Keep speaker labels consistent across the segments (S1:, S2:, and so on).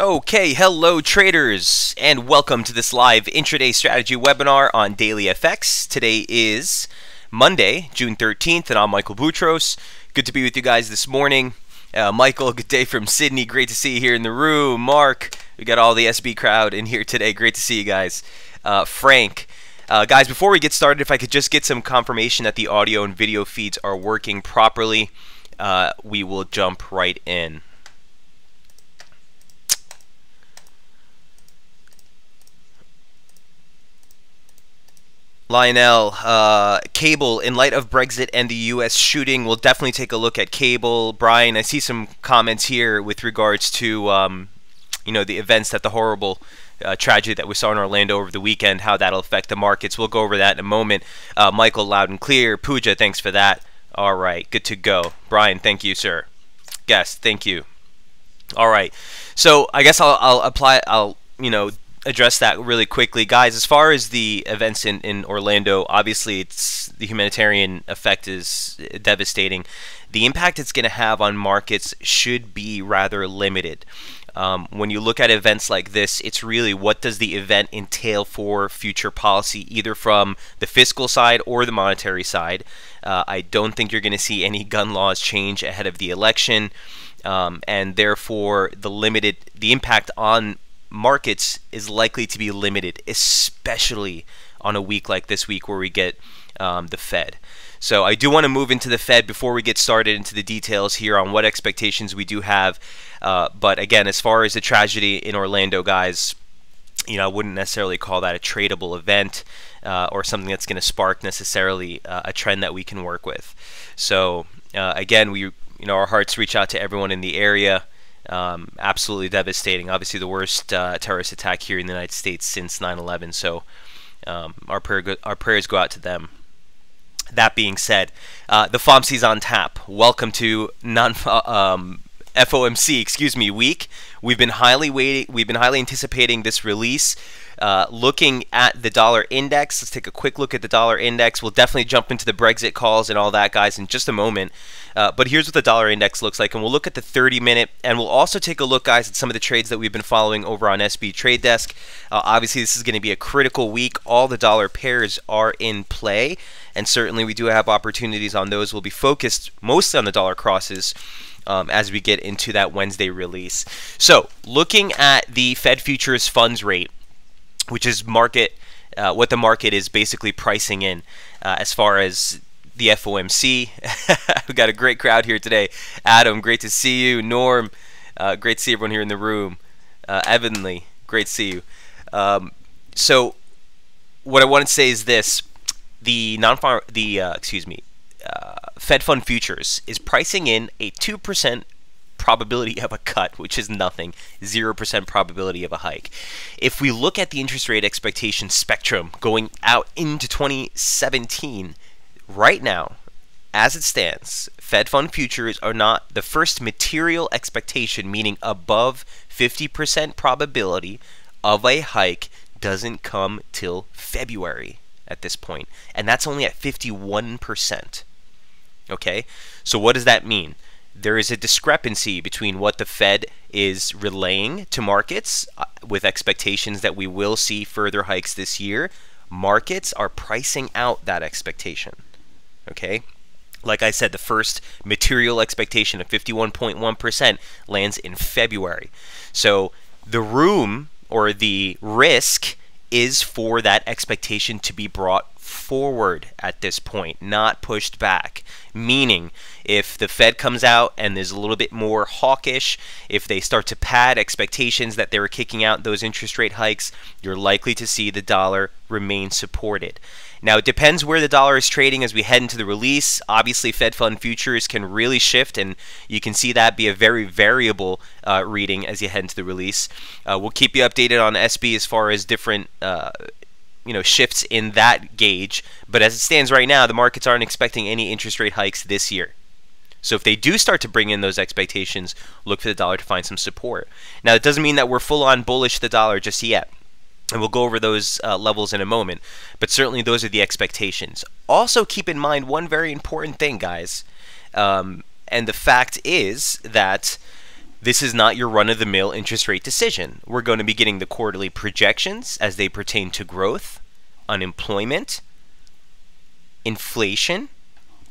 S1: Okay, hello traders, and welcome to this live intraday strategy webinar on Daily FX. Today is Monday, June 13th, and I'm Michael Boutros. Good to be with you guys this morning. Uh, Michael, good day from Sydney. Great to see you here in the room. Mark, we got all the SB crowd in here today. Great to see you guys. Uh, Frank, uh, guys, before we get started, if I could just get some confirmation that the audio and video feeds are working properly, uh, we will jump right in. Lionel, uh, cable, in light of Brexit and the U.S. shooting, we'll definitely take a look at cable. Brian, I see some comments here with regards to, um, you know, the events that the horrible uh, tragedy that we saw in Orlando over the weekend, how that'll affect the markets. We'll go over that in a moment. Uh, Michael, loud and clear. Pooja, thanks for that. All right, good to go. Brian, thank you, sir. Guest, thank you. All right, so I guess I'll, I'll apply. I'll you know address that really quickly, guys. As far as the events in, in Orlando, obviously it's the humanitarian effect is devastating. The impact it's going to have on markets should be rather limited. Um, when you look at events like this, it's really what does the event entail for future policy, either from the fiscal side or the monetary side. Uh, I don't think you're going to see any gun laws change ahead of the election, um, and therefore the limited the impact on markets is likely to be limited, especially on a week like this week where we get um, the Fed. So I do want to move into the Fed before we get started into the details here on what expectations we do have. Uh, but again, as far as the tragedy in Orlando, guys, you know, I wouldn't necessarily call that a tradable event uh, or something that's going to spark necessarily uh, a trend that we can work with. So uh, again, we, you know, our hearts reach out to everyone in the area. Um, absolutely devastating. Obviously, the worst uh, terrorist attack here in the United States since 9/11. So, um, our prayer go- our prayers go out to them. That being said, uh, the FOMC's on tap. Welcome to non um, FOMC, excuse me, week. We've been highly waiting. We've been highly anticipating this release. Uh, looking at the dollar index, let's take a quick look at the dollar index. We'll definitely jump into the Brexit calls and all that, guys, in just a moment. Uh, but here's what the dollar index looks like, and we'll look at the 30 minute, and we'll also take a look, guys, at some of the trades that we've been following over on SB Trade Desk. Uh, obviously, this is going to be a critical week. All the dollar pairs are in play, and certainly we do have opportunities on those. We'll be focused mostly on the dollar crosses. Um, as we get into that Wednesday release. So, looking at the Fed futures funds rate, which is market uh, what the market is basically pricing in uh, as far as the FOMC. We've got a great crowd here today. Adam, great to see you. Norm, uh, great to see everyone here in the room. Uh, Evanly, great to see you. Um, so, what I want to say is this: the non-farm, the uh, excuse me, uh, Fed Fund futures is pricing in a two percent probability of a cut, which is nothing, 0% probability of a hike. If we look at the interest rate expectation spectrum going out into 2017, right now, as it stands, Fed fund futures are not the first material expectation, meaning above 50% probability of a hike, doesn't come till February at this point, and that's only at 51%. Okay, so what does that mean? there is a discrepancy between what the Fed is relaying to markets uh, with expectations that we will see further hikes this year. Markets are pricing out that expectation. Okay? Like I said, the first material expectation of 51.1% lands in February. So the room or the risk is for that expectation to be brought forward at this point, not pushed back. Meaning, if the Fed comes out and is a little bit more hawkish, if they start to pad expectations that they were kicking out those interest rate hikes, you're likely to see the dollar remain supported. Now, it depends where the dollar is trading as we head into the release. Obviously, Fed Fund futures can really shift, and you can see that be a very variable uh, reading as you head into the release. Uh, we'll keep you updated on SB as far as different uh, you know shifts in that gauge. But as it stands right now, the markets aren't expecting any interest rate hikes this year. So if they do start to bring in those expectations, look for the dollar to find some support. Now, it doesn't mean that we're full on bullish the dollar just yet. And we'll go over those uh, levels in a moment. But certainly those are the expectations. Also, keep in mind one very important thing, guys. Um, and the fact is that this is not your run of the mill interest rate decision. We're going to be getting the quarterly projections as they pertain to growth, unemployment, inflation,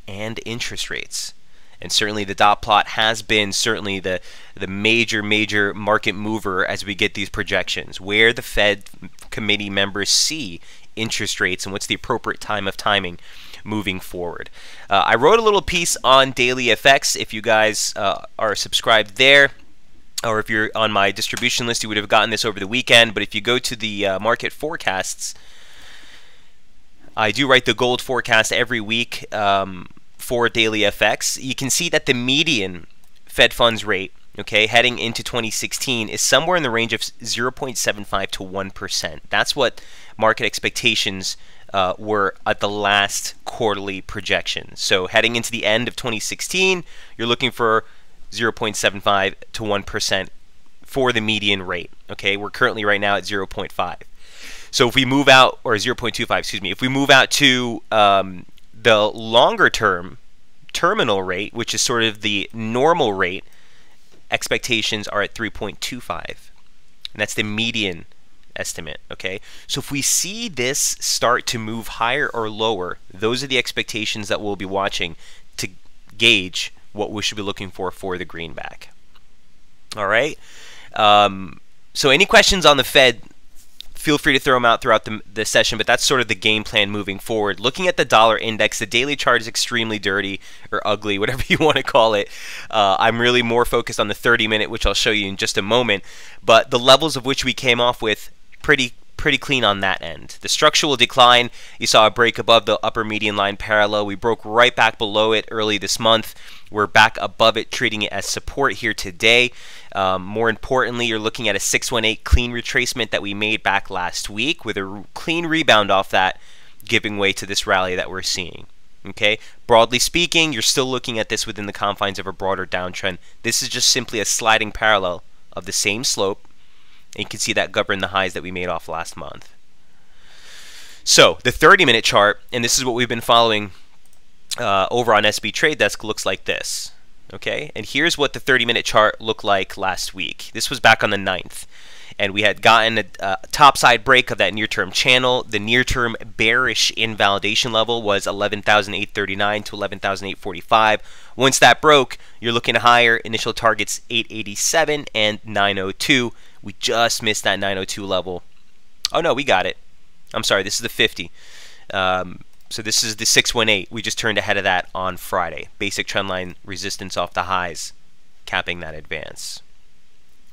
S1: and interest rates. And certainly the dot plot has been certainly the, the major, major market mover as we get these projections, where the Fed committee members see interest rates and what's the appropriate time of timing moving forward. Uh, I wrote a little piece on Daily FX. If you guys uh, are subscribed there, or if you're on my distribution list, you would have gotten this over the weekend. But if you go to the uh, market forecasts, I do write the gold forecast every week um, for Daily FX. You can see that the median Fed funds rate, okay, heading into 2016 is somewhere in the range of 0.75 to 1%. That's what market expectations uh, were at the last quarterly projection. So heading into the end of 2016, you're looking for 0.75 to 1% for the median rate. Okay, we're currently right now at 0.5. So if we move out, or 0.25, excuse me, if we move out to um, the longer term terminal rate, which is sort of the normal rate, expectations are at 3.25. And that's the median estimate, okay? So if we see this start to move higher or lower, those are the expectations that we'll be watching to gauge what we should be looking for for the greenback. All right. Um, so any questions on the Fed? Feel free to throw them out throughout the, the session, but that's sort of the game plan moving forward. Looking at the dollar index, the daily chart is extremely dirty or ugly, whatever you want to call it. Uh, I'm really more focused on the 30 minute, which I'll show you in just a moment. But the levels of which we came off with pretty pretty clean on that end. The structural decline, you saw a break above the upper median line parallel. We broke right back below it early this month. We're back above it, treating it as support here today. Um, more importantly, you're looking at a 618 clean retracement that we made back last week with a clean rebound off that, giving way to this rally that we're seeing. Okay, broadly speaking, you're still looking at this within the confines of a broader downtrend. This is just simply a sliding parallel of the same slope and you can see that govern the highs that we made off last month. So the 30 minute chart, and this is what we've been following uh, over on SB Trade Desk, looks like this. Okay, and here's what the 30 minute chart looked like last week. This was back on the 9th. And we had gotten a, a topside break of that near term channel. The near term bearish invalidation level was 11,839 to 11,845. Once that broke, you're looking higher. Initial targets 887 and 902. We just missed that 902 level. Oh no, we got it. I'm sorry, this is the 50. Um, so this is the 618. We just turned ahead of that on Friday. Basic trendline resistance off the highs, capping that advance.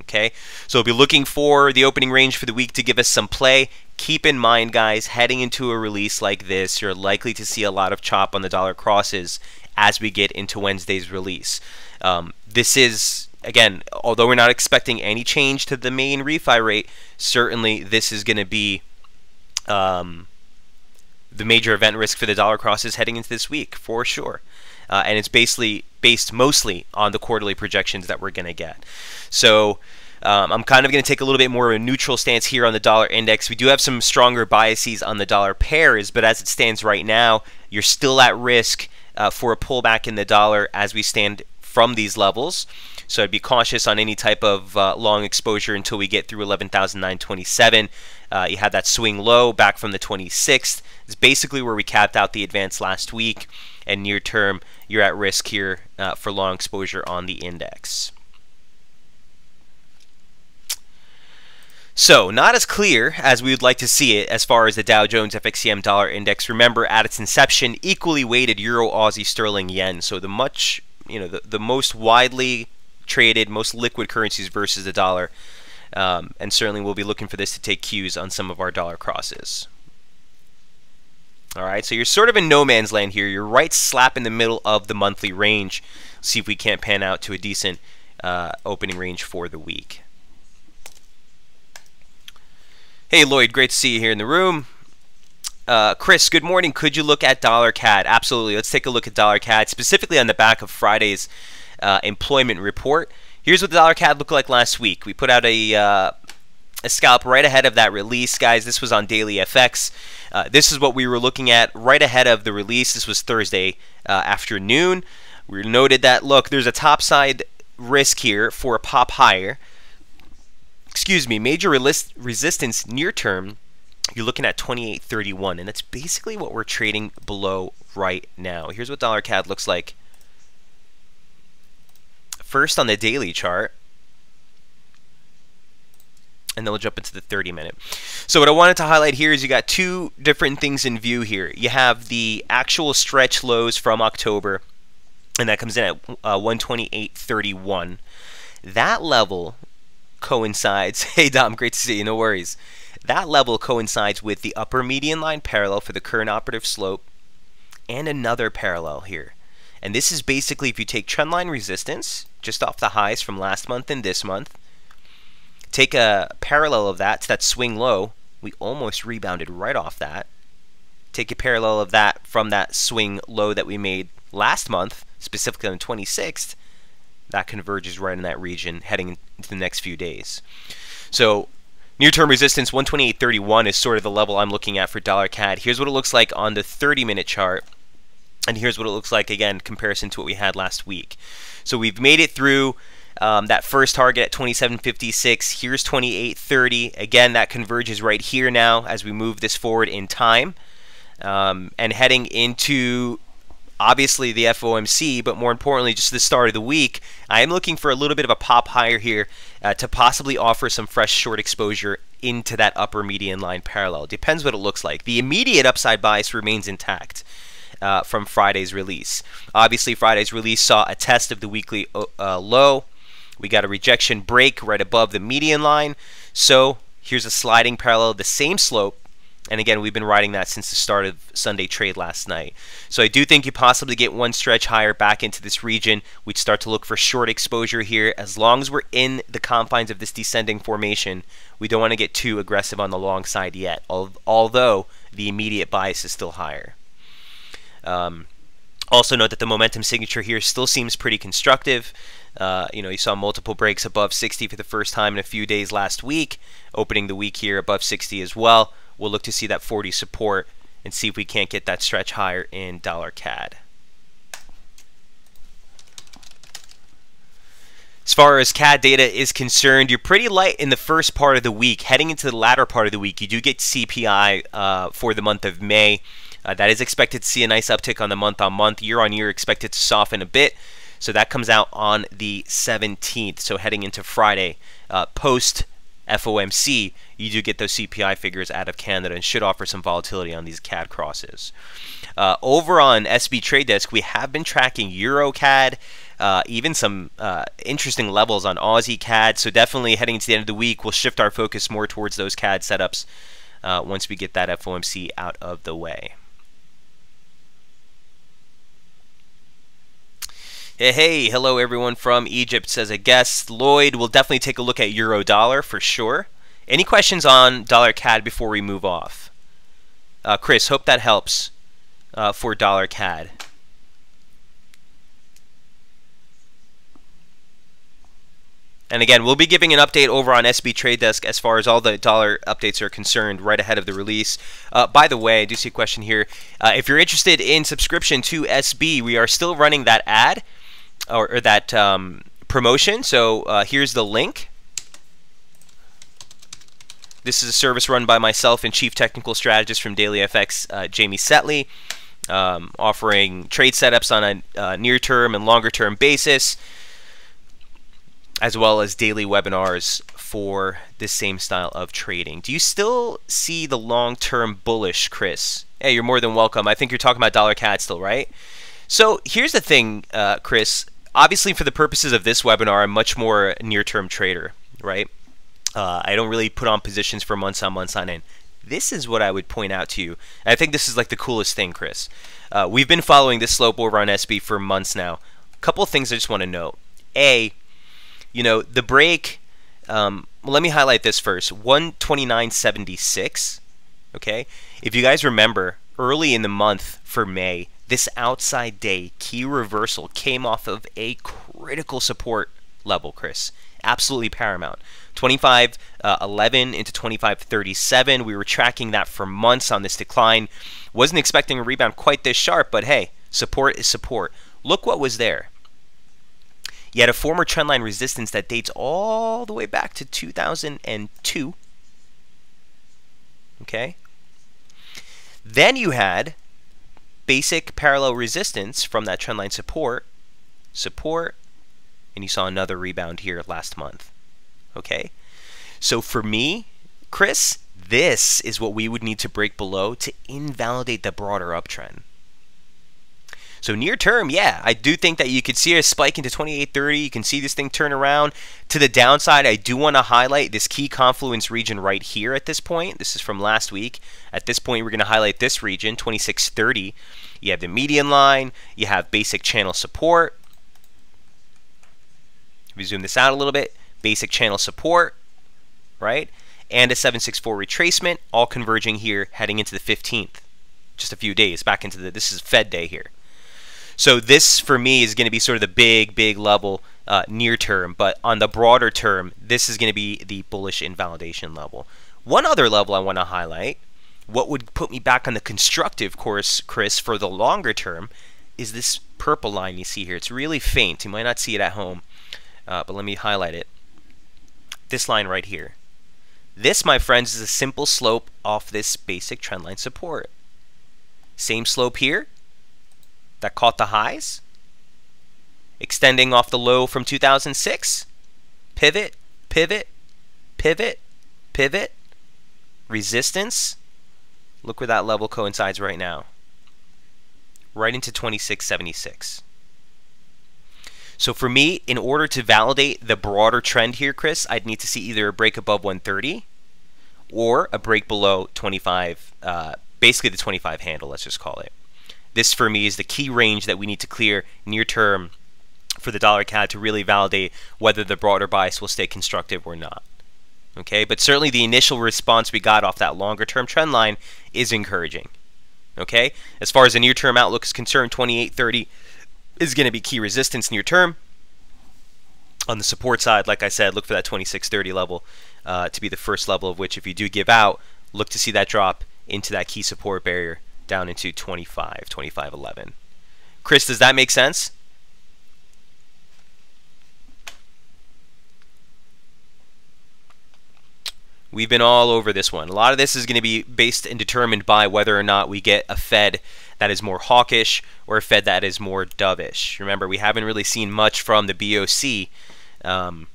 S1: Okay, so we'll be looking for the opening range for the week to give us some play. Keep in mind, guys, heading into a release like this, you're likely to see a lot of chop on the dollar crosses as we get into Wednesday's release. Um, this is again, although we're not expecting any change to the main refi rate, certainly this is going to be um, the major event risk for the dollar crosses heading into this week for sure. Uh, and it's basically based mostly on the quarterly projections that we're going to get. So um, I'm kind of going to take a little bit more of a neutral stance here on the dollar index. We do have some stronger biases on the dollar pairs, but as it stands right now, you're still at risk uh, for a pullback in the dollar as we stand from these levels. So I'd be cautious on any type of uh, long exposure until we get through 11,927. Uh, you had that swing low back from the 26th. It's basically where we capped out the advance last week. And near term, you're at risk here uh, for long exposure on the index. So, not as clear as we would like to see it as far as the Dow Jones FXCM dollar index. Remember, at its inception, equally weighted Euro, Aussie, Sterling, Yen. So the much, you know, the, the most widely traded, most liquid currencies versus the dollar. Um, and certainly we'll be looking for this to take cues on some of our dollar crosses. All right, so you're sort of in no man's land here. You're right slap in the middle of the monthly range. See if we can't pan out to a decent uh, opening range for the week. Hey Lloyd, great to see you here in the room. Uh, Chris, good morning. Could you look at dollar CAD? Absolutely. Let's take a look at dollar CAD, specifically on the back of Friday's uh, employment report. Here's what the dollar CAD looked like last week. We put out a, uh, a scalp right ahead of that release, guys. This was on Daily FX. Uh, this is what we were looking at right ahead of the release. This was Thursday uh, afternoon. We noted that, look, there's a topside risk here for a pop higher. Excuse me, major resistance near term, you're looking at 28.31, and that's basically what we're trading below right now. Here's what dollar CAD looks like. First on the daily chart, and then we'll jump into the 30 minute. So what I wanted to highlight here is you got two different things in view here. You have the actual stretch lows from October, and that comes in at uh, 128.31. That level coincides. Hey Dom, great to see you. No worries. That level coincides with the upper median line parallel for the current operative slope, and another parallel here. And this is basically if you take trendline resistance just off the highs from last month and this month Take a parallel of that to that swing low. We almost rebounded right off that. Take a parallel of that from that swing low that we made last month, specifically on the 26th. That converges right in that region heading into the next few days. So Near-term resistance 128.31 is sort of the level I'm looking at for dollar CAD. Here's what it looks like on the 30-minute chart. And here's what it looks like, again, comparison to what we had last week. So we've made it through um, that first target at 27.56. Here's 28.30. Again, that converges right here now as we move this forward in time. Um, and heading into obviously the FOMC, but more importantly, just the start of the week, I am looking for a little bit of a pop higher here uh, to possibly offer some fresh short exposure into that upper median line parallel. Depends what it looks like. The immediate upside bias remains intact. Uh, from Friday's release. Obviously, Friday's release saw a test of the weekly uh, low we got a rejection break right above the median line. So here's a sliding parallel, the same slope. And again, we've been riding that since the start of Sunday trade last night. So I do think you possibly get one stretch higher back into this region. We'd start to look for short exposure here. As long as we're in the confines of this descending formation, we don't want to get too aggressive on the long side yet, although the immediate bias is still higher. Um, also note that the momentum signature here still seems pretty constructive. Uh, you know, you saw multiple breaks above 60 for the first time in a few days last week, opening the week here above 60 as well. We'll look to see that 40 support and see if we can't get that stretch higher in dollar CAD. As far as CAD data is concerned, you're pretty light in the first part of the week. Heading into the latter part of the week, you do get CPI uh, for the month of May. Uh, that is expected to see a nice uptick on the month on month. Year on year, expected to soften a bit. So that comes out on the 17th. So heading into Friday, uh, post FOMC, you do get those CPI figures out of Canada and should offer some volatility on these CAD crosses. Uh, over on SB Trade Desk, we have been tracking EuroCAD, uh, even some uh, interesting levels on Aussie CAD. So definitely heading into the end of the week, we'll shift our focus more towards those CAD setups uh, once we get that FOMC out of the way. Hey, hello everyone from Egypt says a guest. Lloyd will definitely take a look at euro dollar for sure. Any questions on dollar CAD before we move off? Uh, Chris, hope that helps uh, for dollar CAD. And again, we'll be giving an update over on SB Trade Desk as far as all the dollar updates are concerned right ahead of the release. Uh, by the way, I do see a question here. Uh, if you're interested in subscription to SB, we are still running that ad or, or that um, promotion. So uh, here's the link. This is a service run by myself and Chief Technical Strategist from DailyFX, uh, Jamie Saettele, um, offering trade setups on a uh, near-term and longer-term basis, as well as daily webinars for this same style of trading. Do you still see the long-term bullish, Chris? Hey, you're more than welcome. I think you're talking about dollar CAD still, right? So here's the thing, uh, Chris. Obviously, for the purposes of this webinar, I'm much more near-term trader, right? Uh, I don't really put on positions for months on months on end. This is what I would point out to you. I think this is like the coolest thing, Chris. Uh, we've been following this slope over on SB for months now. A couple of things I just want to note. A, you know, the break. Um, let me highlight this first. 129.76. Okay, if you guys remember, early in the month for May, this outside day key reversal came off of a critical support level, Chris. Absolutely paramount. 25 uh, 11 into 25 37. We were tracking that for months on this decline. Wasn't expecting a rebound quite this sharp, but hey, support is support. Look what was there. You had a former trendline resistance that dates all the way back to 2002. Okay? Then you had basic parallel resistance from that trendline support, support, and you saw another rebound here last month. Okay? So for me, Chris, this is what we would need to break below to invalidate the broader uptrend. So near term, yeah, I do think that you could see a spike into 2830. You can see this thing turn around. To the downside, I do want to highlight this key confluence region right here at this point. This is from last week. At this point, we're going to highlight this region, 2630. You have the median line. You have basic channel support. If we zoom this out a little bit, basic channel support, right? And a 764 retracement, all converging here heading into the 15th. Just a few days back into the, this is Fed day here. So this for me is going to be sort of the big, big level uh, near term, but on the broader term, this is going to be the bullish invalidation level. One other level I want to highlight, what would put me back on the constructive course, Chris, for the longer term, is this purple line you see here. It's really faint. You might not see it at home, uh, but let me highlight it. This line right here. This, my friends, is a simple slope off this basic trendline support. Same slope here, that caught the highs, extending off the low from 2006. Pivot, pivot, pivot, pivot, resistance. Look where that level coincides right now. Right into 2676. So for me, in order to validate the broader trend here, Chris, I'd need to see either a break above 130 or a break below 25, uh, basically the 25 handle, let's just call it. This for me is the key range that we need to clear near term for the dollar CAD to really validate whether the broader bias will stay constructive or not. Okay, but certainly the initial response we got off that longer term trend line is encouraging. Okay, as far as the near term outlook is concerned, 2830 is going to be key resistance near term. On the support side, like I said, look for that 2630 level uh, to be the first level of which, if you do give out, look to see that drop into that key support barrier down into 25, 2511. Chris, does that make sense? We've been all over this one. A lot of this is going to be based and determined by whether or not we get a Fed that is more hawkish or a Fed that is more dovish. Remember, we haven't really seen much from the BOC. Um,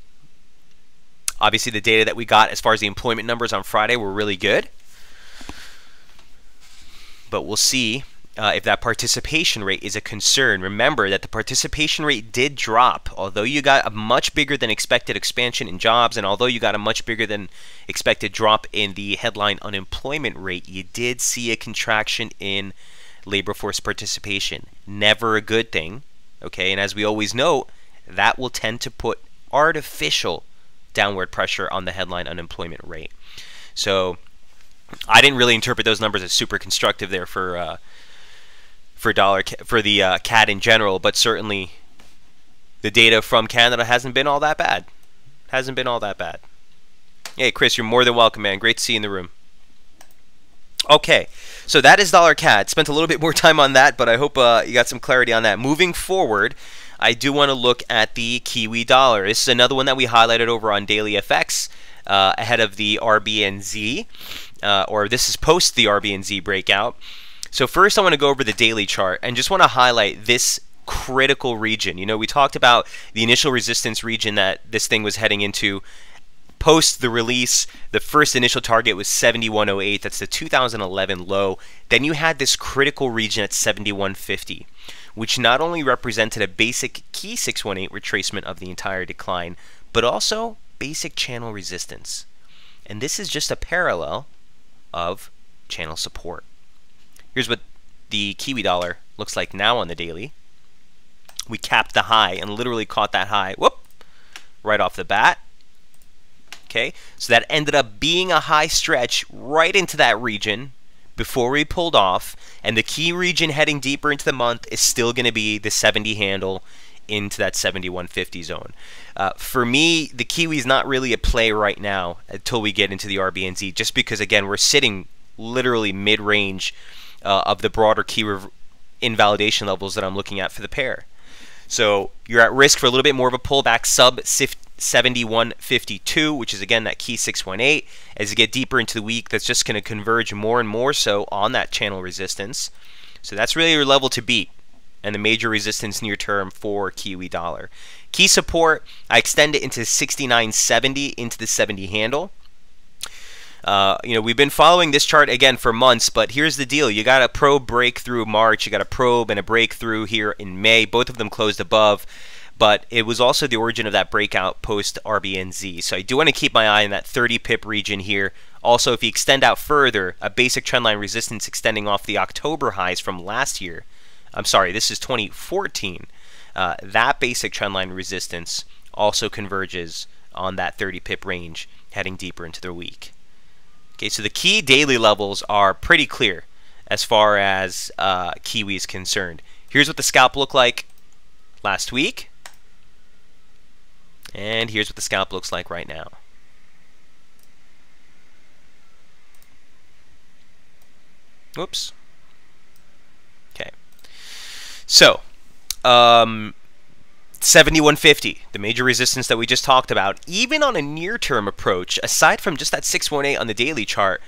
S1: obviously, the data that we got as far as the employment numbers on Friday were really good but we'll see uh, if that participation rate is a concern. Remember that the participation rate did drop, although you got a much bigger than expected expansion in jobs, and although you got a much bigger than expected drop in the headline unemployment rate, you did see a contraction in labor force participation. Never a good thing, okay? And as we always note, that will tend to put artificial downward pressure on the headline unemployment rate. So I didn't really interpret those numbers as super constructive there for uh, for dollar for the uh, CAD in general, but certainly the data from Canada hasn't been all that bad. Hasn't been all that bad. Hey, Chris, you're more than welcome, man. Great to see you in the room. Okay, so that is dollar CAD. Spent a little bit more time on that, but I hope uh, you got some clarity on that. Moving forward, I do want to look at the Kiwi dollar. This is another one that we highlighted over on Daily FX uh, ahead of the RBNZ uh, or this is post the RBNZ breakout. So first I want to go over the daily chart and just want to highlight this critical region. You know, we talked about the initial resistance region that this thing was heading into post the release, the first initial target was 7108. That's the 2011 low. Then you had this critical region at 7150, which not only represented a basic key 618 retracement of the entire decline, but also basic channel resistance. And this is just a parallel of channel support. Here's what the Kiwi dollar looks like now on the daily. We capped the high and literally caught that high, whoop, right off the bat. Okay, so that ended up being a high stretch right into that region before we pulled off. And the key region heading deeper into the month is still going to be the 70 handle into that 7150 zone. Uh, for me, the Kiwi is not really a play right now until we get into the RBNZ, just because, again, we're sitting literally mid range uh, of the broader key invalidation levels that I'm looking at for the pair. So you're at risk for a little bit more of a pullback sub 7152, which is again that key 618. As you get deeper into the week, that's just going to converge more and more so on that channel resistance. So that's really your level to beat and the major resistance near term for Kiwi dollar. Key support, I extend it into 69.70 into the 70 handle. Uh, you know, we've been following this chart again for months, but here's the deal. You got a probe breakthrough March, you got a probe and a breakthrough here in May. Both of them closed above, but it was also the origin of that breakout post RBNZ. So I do want to keep my eye on that 30 pip region here. Also, if you extend out further, a basic trendline resistance extending off the October highs from last year. I'm sorry, this is 2014. Uh, that basic trendline resistance also converges on that 30 pip range heading deeper into the week. Okay, so the key daily levels are pretty clear as far as uh, Kiwi is concerned. Here's what the scalp looked like last week. And here's what the scalp looks like right now. Whoops. So, um, 7150, the major resistance that we just talked about, even on a near-term approach, aside from just that 618 on the daily chart,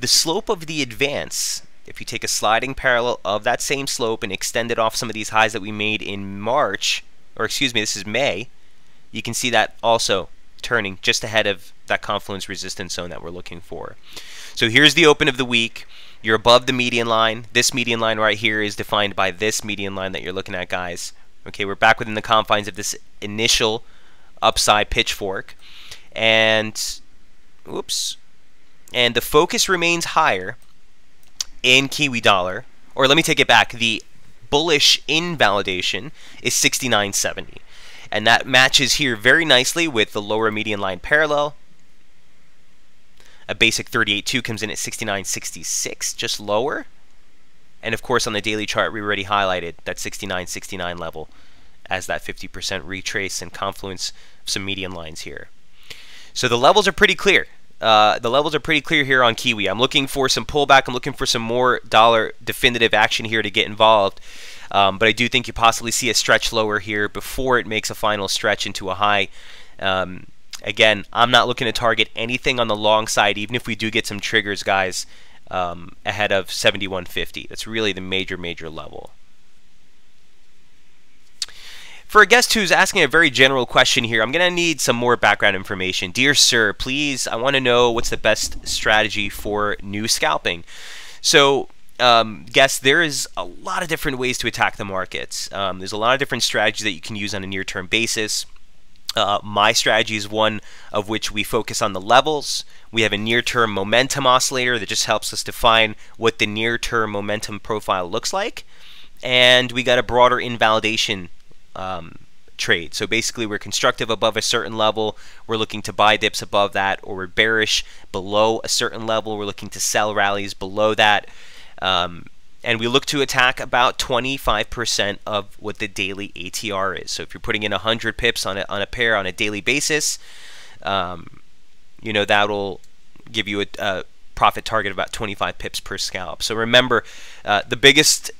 S1: the slope of the advance, if you take a sliding parallel of that same slope and extend it off some of these highs that we made in March, or excuse me, this is May, you can see that also turning just ahead of that confluence resistance zone that we're looking for. So here's the open of the week. You're above the median line. This median line right here is defined by this median line that you're looking at, guys. Okay, we're back within the confines of this initial upside pitchfork. And, oops, and the focus remains higher in Kiwi dollar. Or let me take it back. The bullish invalidation is 69.70. And that matches here very nicely with the lower median line parallel. A basic 38.2 comes in at 69.66, just lower. And of course, on the daily chart, we already highlighted that 69.69 level as that 50% retrace and confluence of some median lines here. So the levels are pretty clear. Uh, the levels are pretty clear here on Kiwi. I'm looking for some pullback. I'm looking for some more dollar definitive action here to get involved. Um, but I do think you possibly see a stretch lower here before it makes a final stretch into a high. Um, again, I'm not looking to target anything on the long side, even if we do get some triggers, guys um, ahead of 7150. That's really the major, major level. For a guest who's asking a very general question here, I'm going to need some more background information. Dear sir, please, I want to know what's the best strategy for new scalping. So, um, guess there is a lot of different ways to attack the markets. Um, there's a lot of different strategies that you can use on a near-term basis. Uh, my strategy is one of which we focus on the levels. We have a near-term momentum oscillator that just helps us define what the near-term momentum profile looks like. And we got a broader invalidation um, trade. So basically we're constructive above a certain level, we're looking to buy dips above that, or we're bearish below a certain level, we're looking to sell rallies below that. Um, and we look to attack about 25% of what the daily ATR is. So if you're putting in 100 pips on a, on a pair on a daily basis, um, you know, that'll give you a, a, profit target of about 25 pips per scalp. So remember, uh, the biggest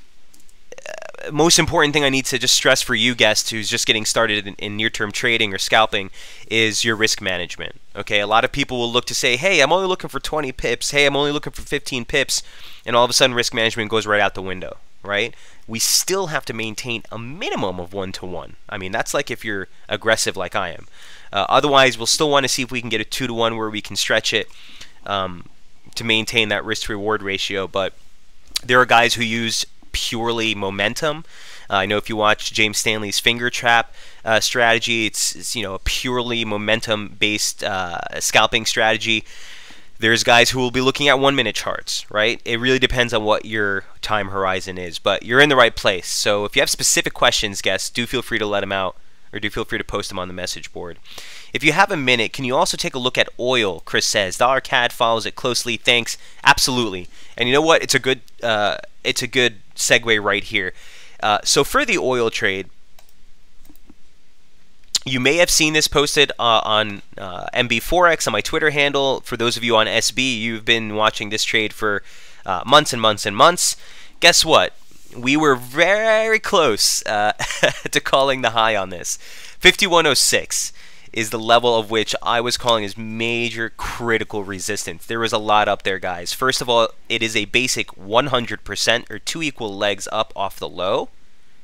S1: most important thing I need to just stress for you guests who's just getting started in, in near-term trading or scalping is your risk management. Okay, a lot of people will look to say, "Hey, I'm only looking for 20 pips. Hey, I'm only looking for 15 pips." and all of a sudden risk management goes right out the window, right? We still have to maintain a minimum of one to one. I mean, that's like if you're aggressive like I am. Uh, otherwise, we'll still want to see if we can get a two to one where we can stretch it um, to maintain that risk reward ratio. But there are guys who use purely momentum. Uh, I know if you watch James Stanley's finger trap uh, strategy, it's, it's, you know a purely momentum based uh, scalping strategy. There's guys who will be looking at one minute charts, right? It really depends on what your time horizon is, but you're in the right place. So if you have specific questions, guests, do feel free to let them out or do feel free to post them on the message board. If you have a minute, can you also take a look at oil? Chris says dollar CAD follows it closely. Thanks, absolutely. And you know what? It's a good uh, it's a good segue right here. Uh, so for the oil trade, you may have seen this posted uh, on uh, MBForex on my Twitter handle. For those of you on SB, you've been watching this trade for uh, months and months and months. Guess what? we were very close uh, to calling the high on this. 5106 is the level of which I was calling as major critical resistance. There was a lot up there, guys. First of all, it is a basic 100% or two equal legs up off the low.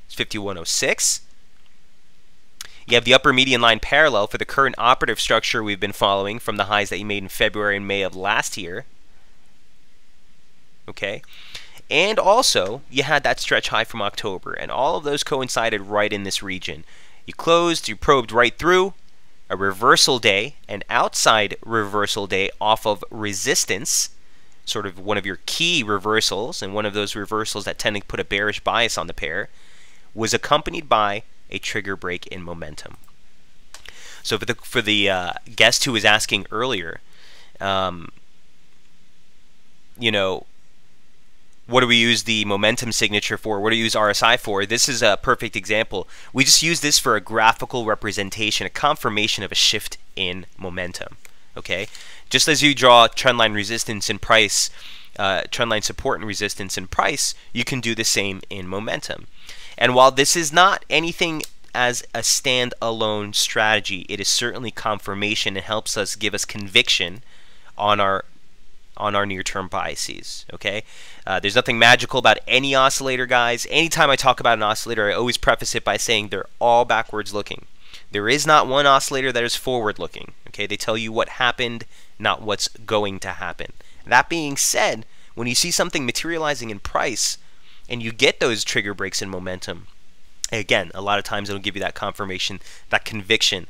S1: It's 5106. You have the upper median line parallel for the current operative structure we've been following from the highs that you made in February and May of last year. Okay. And also, you had that stretch high from October, and all of those coincided right in this region. You closed, you probed right through, a reversal day, an outside reversal day off of resistance, sort of one of your key reversals, and one of those reversals that tend to put a bearish bias on the pair, was accompanied by a trigger break in momentum. So for the for the uh, guest who was asking earlier, um, you know, what do we use the momentum signature for? What do we use RSI for? This is a perfect example. We just use this for a graphical representation, a confirmation of a shift in momentum. Okay, just as you draw trendline resistance in price, uh, trendline support and resistance in price, you can do the same in momentum. And while this is not anything as a standalone strategy, it is certainly confirmation. It helps us give us conviction on our on our near-term biases. Okay, uh, there's nothing magical about any oscillator, guys. Anytime I talk about an oscillator, I always preface it by saying they're all backwards looking. There is not one oscillator that is forward looking. Okay, they tell you what happened, not what's going to happen. That being said, when you see something materializing in price and you get those trigger breaks in momentum, again, a lot of times it'll give you that confirmation, that conviction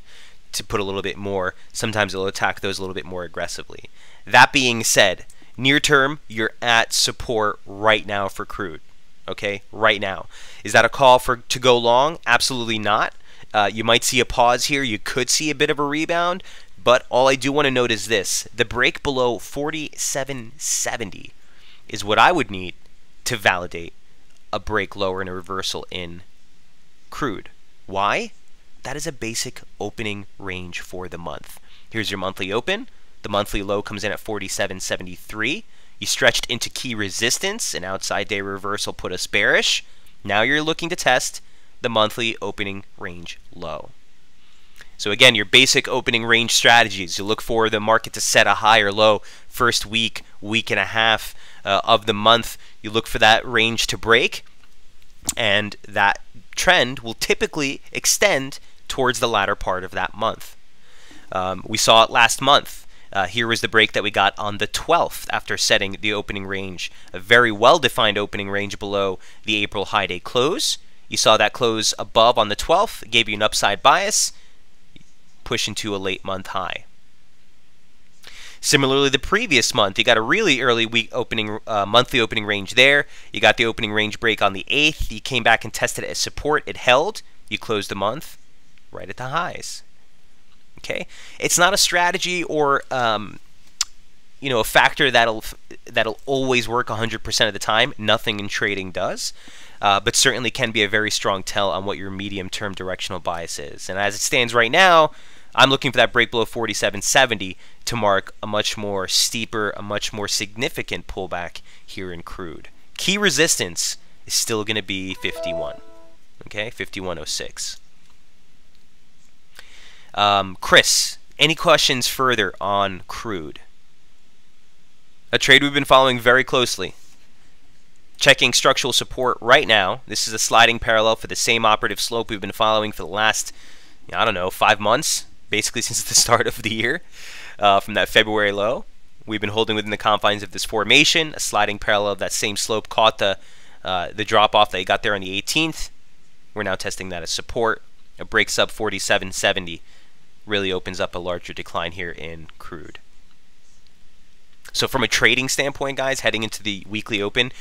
S1: to put a little bit more. Sometimes it'll attack those a little bit more aggressively. That being said, near term, you're at support right now for crude. Okay, right now. Is that a call for to go long? Absolutely not. Uh, you might see a pause here. You could see a bit of a rebound, but all I do want to note is this: the break below 47.70 is what I would need to validate a break lower and a reversal in crude. Why? That is a basic opening range for the month. Here's your monthly open. The monthly low comes in at 47.73. You stretched into key resistance. An outside day reversal put us bearish. Now you're looking to test the monthly opening range low. So again, your basic opening range strategies. You look for the market to set a high or low first week, week and a half uh, of the month. You look for that range to break, and that trend will typically extend towards the latter part of that month. Um, we saw it last month. Uh, here was the break that we got on the 12th after setting the opening range. A very well-defined opening range below the April high day close. You saw that close above on the 12th, gave you an upside bias, push into a late month high. Similarly, the previous month, you got a really early week opening, uh, monthly opening range there. You got the opening range break on the 8th. You came back and tested it as support. It held. You closed the month right at the highs. Okay, it's not a strategy or um, you know a factor that'll that'll always work 100% of the time. Nothing in trading does. Uh, but certainly can be a very strong tell on what your medium-term directional bias is. And as it stands right now, I'm looking for that break below 47.70 to mark a much more steeper, a much more significant pullback here in crude. Key resistance is still going to be 51. Okay, 5106. Um, Chris, any questions further on crude? A trade we've been following very closely. Checking structural support right now. This is a sliding parallel for the same operative slope we've been following for the last, I don't know, five months, basically since the start of the year, uh, from that February low. We've been holding within the confines of this formation. A sliding parallel of that same slope caught the uh, the drop off that you got there on the 18th. We're now testing that as support. It breaks up 47.70 really opens up a larger decline here in crude. So from a trading standpoint, guys, heading into the weekly open,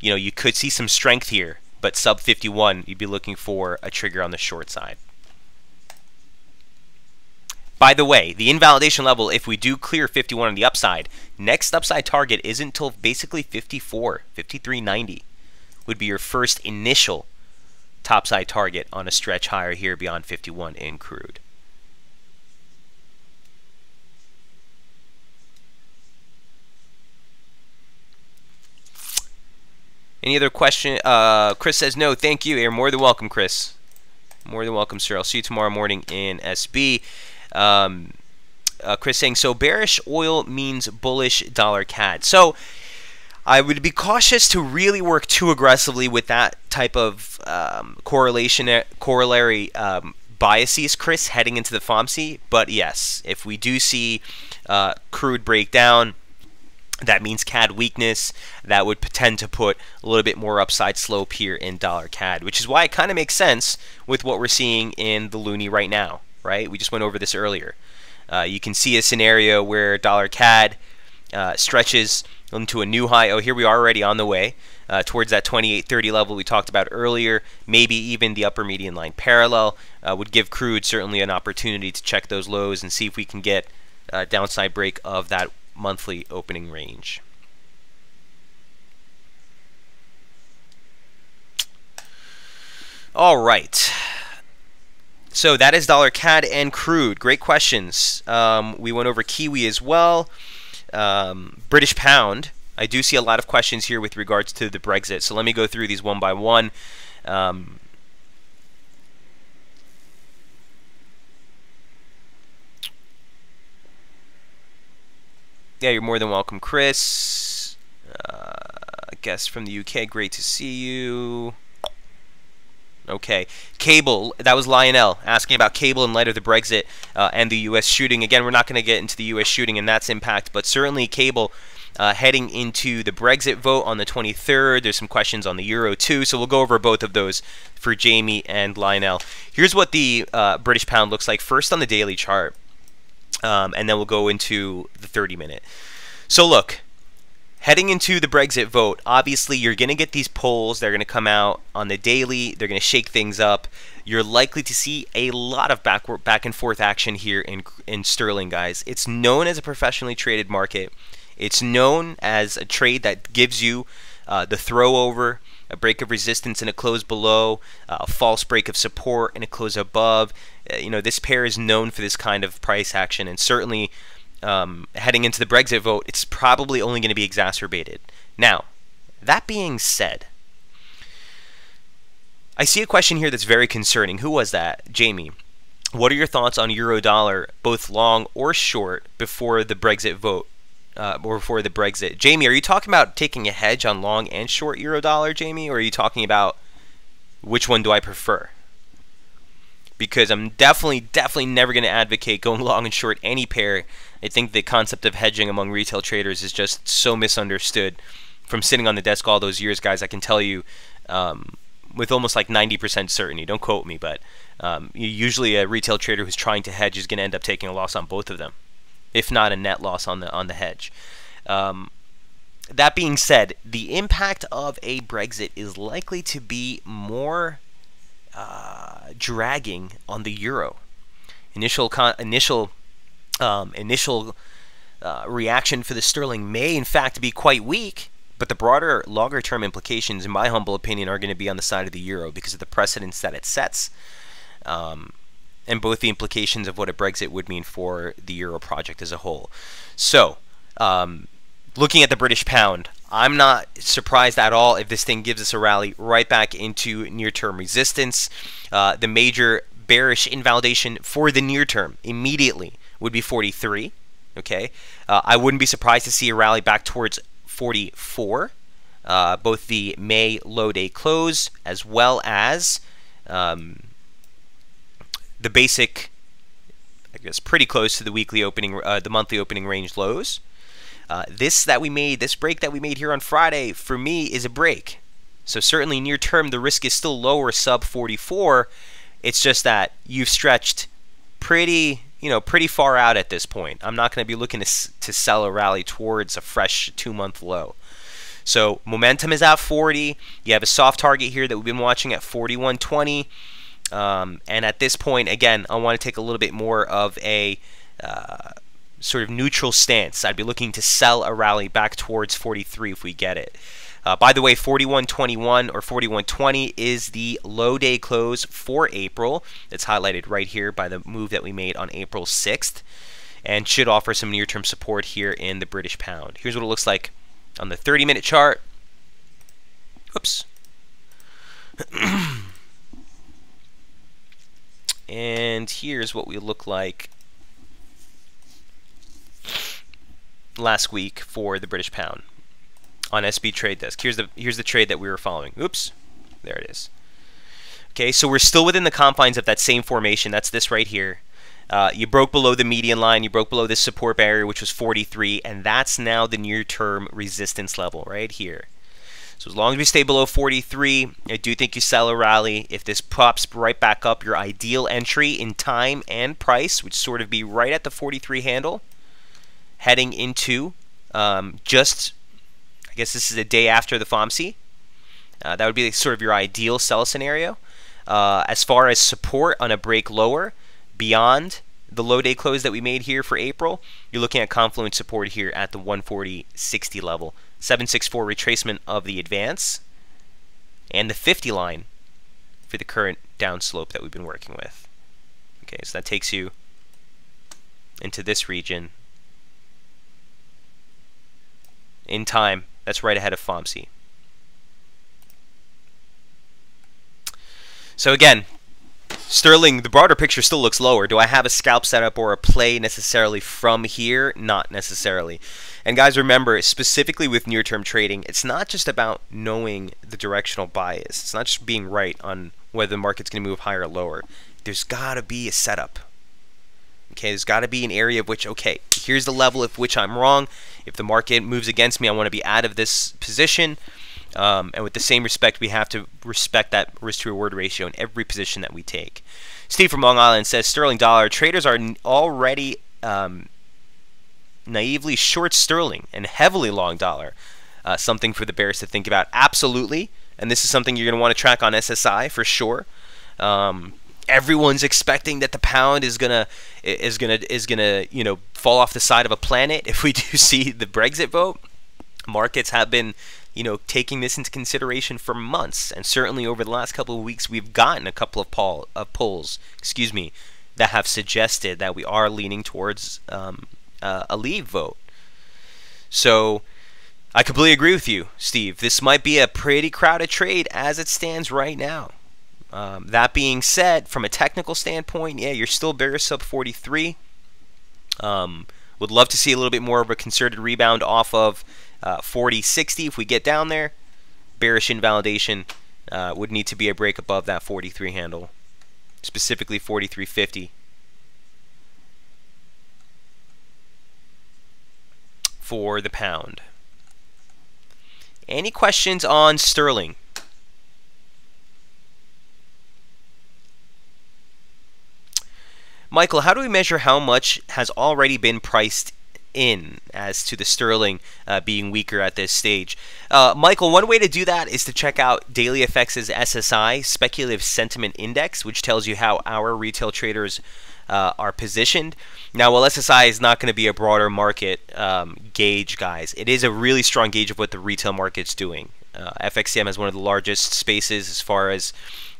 S1: you know, you could see some strength here, but sub 51, you'd be looking for a trigger on the short side. By the way, the invalidation level, if we do clear 51 on the upside, next upside target isn't until basically 54, 53.90 would be your first initial topside target on a stretch higher here beyond 51 in crude. Any other question? Uh, Chris says no. Thank you. You're more than welcome, Chris. More than welcome, sir. I'll see you tomorrow morning in SB. Um, uh, Chris saying so bearish oil means bullish dollar CAD. So I would be cautious to really work too aggressively with that type of um, correlation corollary um, biases, Chris, heading into the FOMC. But yes, if we do see uh, crude breakdown, that means CAD weakness. That would tend to put a little bit more upside slope here in dollar CAD, which is why it kind of makes sense with what we're seeing in the loonie right now, right? We just went over this earlier. Uh, you can see a scenario where dollar CAD uh, stretches into a new high. Oh, here we are already on the way uh, towards that 28.30 level we talked about earlier. Maybe even the upper median line parallel uh, would give crude certainly an opportunity to check those lows and see if we can get a downside break of that monthly opening range. All right. So that is dollar CAD and crude. Great questions. Um, we went over Kiwi as well um, British pound, I do see a lot of questions here with regards to the Brexit. So let me go through these one by one. Um, yeah, you're more than welcome, Chris. Uh, guest from the UK, great to see you. Okay. Cable, that was Lionel asking about cable in light of the Brexit uh, and the U.S. shooting. Again, we're not going to get into the U.S. shooting and that's impact, but certainly cable uh, heading into the Brexit vote on the 23rd. There's some questions on the Euro too, so we'll go over both of those for Jamie and Lionel. Here's what the uh, British pound looks like first on the daily chart, um, and then we'll go into the 30 minute. So look, heading into the Brexit vote, obviously you're going to get these polls. They're going to come out on the daily. They're going to shake things up. You're likely to see a lot of back back and forth action here in in sterling, guys. It's known as a professionally traded market. It's known as a trade that gives you uh, the throw over, a break of resistance and a close below, uh, a false break of support and a close above. Uh, you know, this pair is known for this kind of price action, and certainly um, heading into the Brexit vote, it's probably only going to be exacerbated. Now, that being said, I see a question here that's very concerning. Who was that? Jamie. What are your thoughts on euro dollar, both long or short, before the Brexit vote? Uh, or before the Brexit. Jamie, are you talking about taking a hedge on long and short euro dollar, Jamie, or are you talking about which one do I prefer? Because I'm definitely, definitely never going to advocate going long and short any pair I think the concept of hedging among retail traders is just so misunderstood. From sitting on the desk all those years, guys, I can tell you um, with almost like 90% certainty. Don't quote me, but um, usually a retail trader who's trying to hedge is going to end up taking a loss on both of them, if not a net loss on the on the hedge. Um, that being said, the impact of a Brexit is likely to be more uh, dragging on the euro. Initial initial um, initial uh, reaction for the sterling may, in fact, be quite weak. But the broader, longer term implications, in my humble opinion, are going to be on the side of the euro because of the precedents that it sets, um, and both the implications of what a Brexit would mean for the euro project as a whole. So, um, looking at the British pound, I'm not surprised at all if this thing gives us a rally right back into near term resistance. Uh, the major bearish invalidation for the near term immediately would be 43. Okay, uh, I wouldn't be surprised to see a rally back towards 44. Uh, both the May low day close as well as um, the basic, I guess, pretty close to the weekly opening, uh, the monthly opening range lows. Uh, this that we made, this break that we made here on Friday, for me is a break. So certainly near term, the risk is still lower, sub 44. It's just that you've stretched pretty you know, pretty far out at this point. I'm not going to be looking to, to sell a rally towards a fresh two-month low. So momentum is at 40. You have a soft target here that we've been watching at 41.20. Um, and at this point, again, I want to take a little bit more of a uh, sort of neutral stance. I'd be looking to sell a rally back towards 43 if we get it. Uh, by the way, 4121 or 4120 is the low day close for April. It's highlighted right here by the move that we made on April 6th and should offer some near-term support here in the British pound. Here's what it looks like on the 30-minute chart. Oops. and here's what we look like last week for the British pound on SB Trade Desk. Here's the here's the trade that we were following. Oops, there it is. Okay, so we're still within the confines of that same formation. That's this right here. Uh, you broke below the median line. You broke below this support barrier, which was 43, and that's now the near-term resistance level right here. So as long as we stay below 43, I do think you sell a rally. If this pops right back up, your ideal entry in time and price would sort of be right at the 43 handle, heading into um, just, I guess this is a day after the FOMC. Uh, that would be sort of your ideal sell scenario. Uh, as far as support on a break lower, beyond the low day close that we made here for April, you're looking at confluence support here at the 140.60 level. 764 retracement of the advance, and the 50 line for the current downslope that we've been working with. Okay, so that takes you into this region in time. That's right ahead of FOMC. So again, Sterling, the broader picture still looks lower. Do I have a scalp setup or a play necessarily from here? Not necessarily. And guys, remember, specifically with near-term trading, it's not just about knowing the directional bias. It's not just being right on whether the market's going to move higher or lower. There's got to be a setup. Okay, there's got to be an area of which, okay, here's the level of which I'm wrong. If the market moves against me, I want to be out of this position. Um, and with the same respect, we have to respect that risk to reward ratio in every position that we take. Steve from Long Island says sterling dollar traders are already um, naively short sterling and heavily long dollar. Uh, something for the bears to think about. Absolutely. And this is something you're going to want to track on SSI for sure. Um, everyone's expecting that the pound is gonna is gonna is gonna you know fall off the side of a planet if we do see the Brexit vote. Markets have been you know, taking this into consideration for months, and certainly over the last couple of weeks, we've gotten a couple of, poll, polls, excuse me, that have suggested that we are leaning towards um, uh, a leave vote. So, I completely agree with you, Steve. This might be a pretty crowded trade as it stands right now. Um, that being said, from a technical standpoint, yeah, you're still bearish sub 43. Um, would love to see a little bit more of a concerted rebound off of uh, 40 60 if we get down there. Bearish invalidation uh, would need to be a break above that 43 handle, specifically 43.50. for the pound. Any questions on sterling? Michael, how do we measure how much has already been priced in as to the sterling uh, being weaker at this stage. Uh, Michael, one way to do that is to check out DailyFX's SSI, Speculative Sentiment Index, which tells you how our retail traders uh, are positioned. Now, while SSI is not going to be a broader market um, gauge, guys, it is a really strong gauge of what the retail market's doing. Uh, FXCM has one of the largest spaces as far as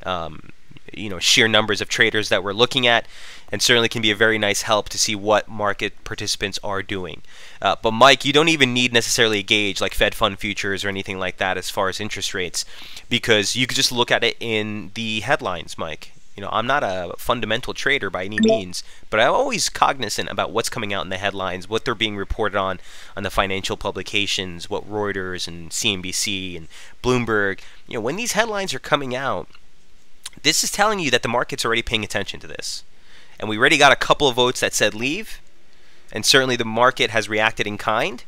S1: um, you know sheer numbers of traders that we're looking at and certainly can be a very nice help to see what market participants are doing. Uh, but Mike, you don't even need necessarily a gauge like Fed fund futures or anything like that as far as interest rates, because you could just look at it in the headlines, Mike. You know, I'm not a fundamental trader by any means, but I'm always cognizant about what's coming out in the headlines, what they're being reported on on the financial publications, what Reuters and CNBC and Bloomberg. You know, when these headlines are coming out, this is telling you that the market's already paying attention to this. And we already got a couple of votes that said leave, and certainly the market has reacted in kind.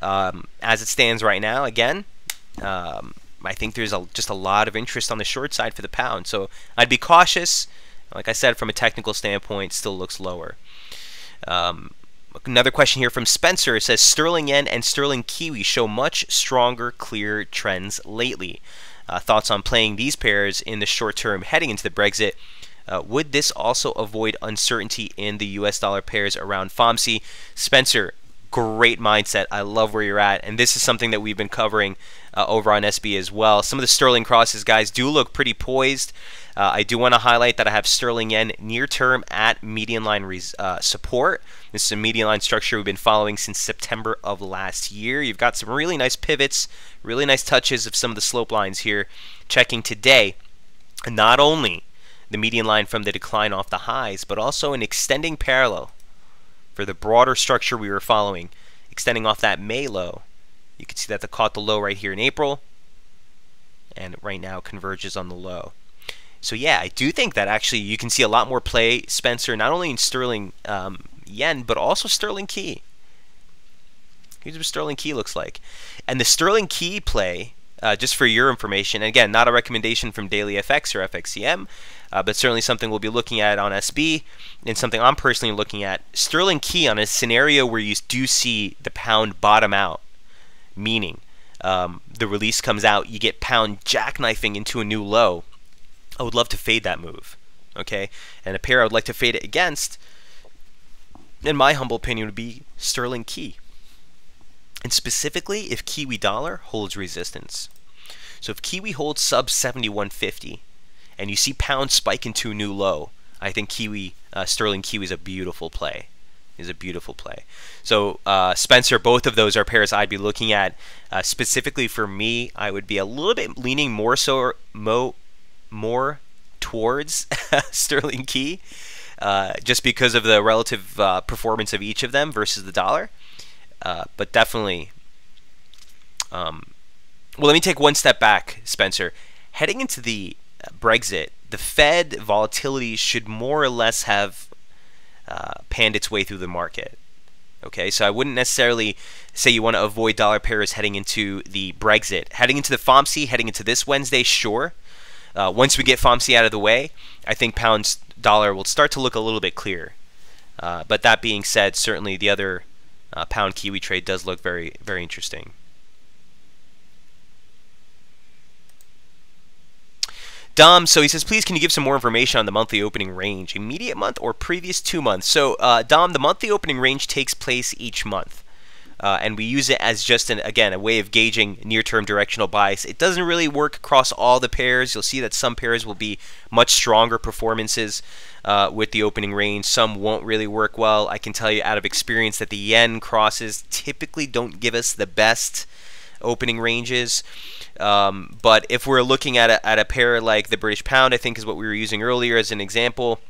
S1: Um, as it stands right now, again, um, I think there's a, just a lot of interest on the short side for the pound. So I'd be cautious. Like I said, from a technical standpoint, still looks lower. Um, another question here from Spencer it says Sterling Yen and Sterling Kiwi show much stronger, clear trends lately. Uh, thoughts on playing these pairs in the short term heading into the Brexit? Uh, would this also avoid uncertainty in the US dollar pairs around FOMC? Spencer, great mindset. I love where you're at. And this is something that we've been covering uh, over on SB as well. Some of the Sterling crosses, guys, do look pretty poised. Uh, I do want to highlight that I have Sterling Yen near term at median line uh, support. This is a median line structure we've been following since September of last year. You've got some really nice pivots, really nice touches of some of the slope lines here. Checking today, not only the median line from the decline off the highs, but also an extending parallel for the broader structure we were following, extending off that May low. You can see that the caught the low right here in April, and right now converges on the low. So yeah, I do think that actually you can see a lot more play, Spencer, not only in sterling um, yen, but also sterling key. Here's what sterling key looks like. And the sterling key play, uh, just for your information, again, not a recommendation from Daily FX or FXCM, uh, but certainly something we'll be looking at on SB and something I'm personally looking at. Sterling key on a scenario where you do see the pound bottom out, meaning um, the release comes out, you get pound jackknifing into a new low I would love to fade that move. Okay, and a pair I would like to fade it against, in my humble opinion, would be Sterling Key. And specifically, if Kiwi Dollar holds resistance. So if Kiwi holds sub 71.50, and you see pound spike into a new low, I think Kiwi uh, Sterling Kiwi is a beautiful play. Is a beautiful play. So uh, Spencer, both of those are pairs I'd be looking at. Uh, specifically for me, I would be a little bit leaning more so mo more towards sterling key uh, just because of the relative uh, performance of each of them versus the dollar. Uh, but definitely, um, well, let me take one step back, Spencer. Heading into the Brexit, the Fed volatility should more or less have uh, panned its way through the market. Okay, so I wouldn't necessarily say you want to avoid dollar pairs heading into the Brexit. Heading into the FOMC, heading into this Wednesday, sure. Uh, once we get FOMC out of the way, I think pounds dollar will start to look a little bit clearer. Uh, but that being said, certainly the other uh, pound Kiwi trade does look very, very interesting. Dom, so he says, please can you give some more information on the monthly opening range, immediate month or previous two months? So, uh, Dom, the monthly opening range takes place each month uh, and we use it as just an again a way of gauging near-term directional bias. It doesn't really work across all the pairs. You'll see that some pairs will be much stronger performances uh, with the opening range. Some won't really work well. I can tell you out of experience that the yen crosses typically don't give us the best opening ranges. Um, but if we're looking at a, at a pair like the British pound, I think is what we were using earlier as an example,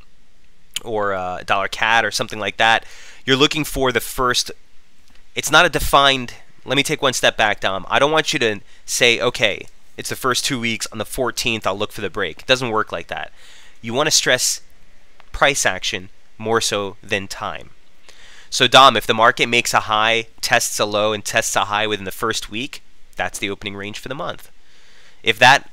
S1: or uh, dollar CAD or something like that, you're looking for the first it's not a defined. Let me take one step back, Dom. I don't want you to say, okay, it's the first two weeks. On the 14th, I'll look for the break. It doesn't work like that. You want to stress price action more so than time. So, Dom, if the market makes a high, tests a low, and tests a high within the first week, that's the opening range for the month. If that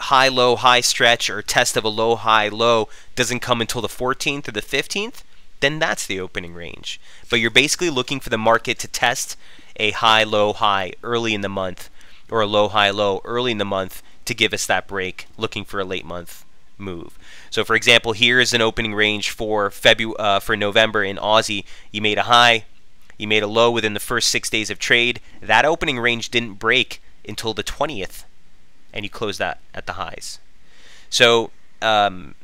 S1: high, low, high stretch or test of a low, high, low doesn't come until the 14th or the 15th, then that's the opening range. But you're basically looking for the market to test a high, low, high early in the month or a low, high, low early in the month to give us that break, looking for a late month move. So for example, here is an opening range for Febu uh, for November in Aussie. You made a high, you made a low within the first six days of trade. That opening range didn't break until the 20th, and you closed that at the highs. So um,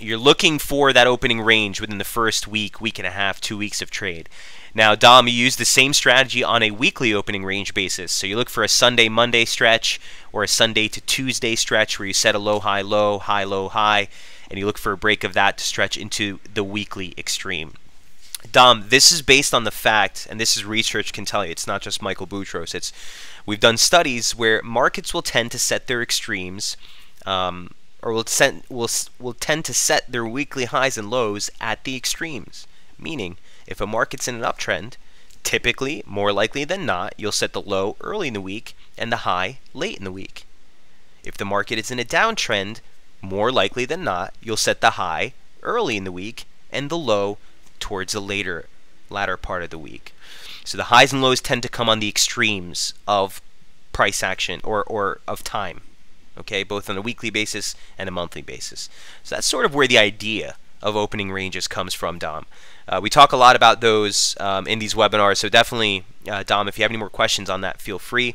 S1: you're looking for that opening range within the first week, week and a half, two weeks of trade. Now, Dom, you use the same strategy on a weekly opening range basis. So you look for a Sunday, Monday stretch or a Sunday to Tuesday stretch where you set a low, high, low, high, low, high, and you look for a break of that to stretch into the weekly extreme. Dom, this is based on the fact, and this is research can tell you, it's not just Michael Boutros. It's we've done studies where markets will tend to set their extremes um, or will, will, will tend to set their weekly highs and lows at the extremes. Meaning, if a market's in an uptrend, typically, more likely than not, you'll set the low early in the week and the high late in the week. If the market is in a downtrend, more likely than not, you'll set the high early in the week and the low towards the later latter part of the week. So the highs and lows tend to come on the extremes of price action or, or of time okay, both on a weekly basis and a monthly basis. So that's sort of where the idea of opening ranges comes from, Dom. Uh, we talk a lot about those um, in these webinars, so definitely, uh, Dom, if you have any more questions on that, feel free.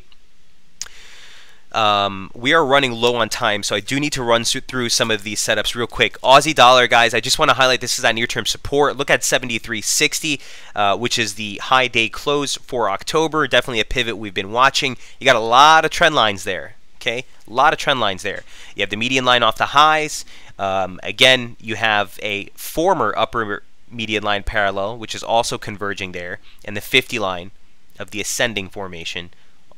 S1: Um, we are running low on time, so I do need to run through some of these setups real quick. Aussie dollar, guys, I just want to highlight this is at near-term support. Look at 73.60, uh, which is the high day close for October. Definitely a pivot we've been watching. You got a lot of trend lines there. Okay, a lot of trend lines there. You have the median line off the highs. Um, again, you have a former upper median line parallel, which is also converging there, and the 50 line of the ascending formation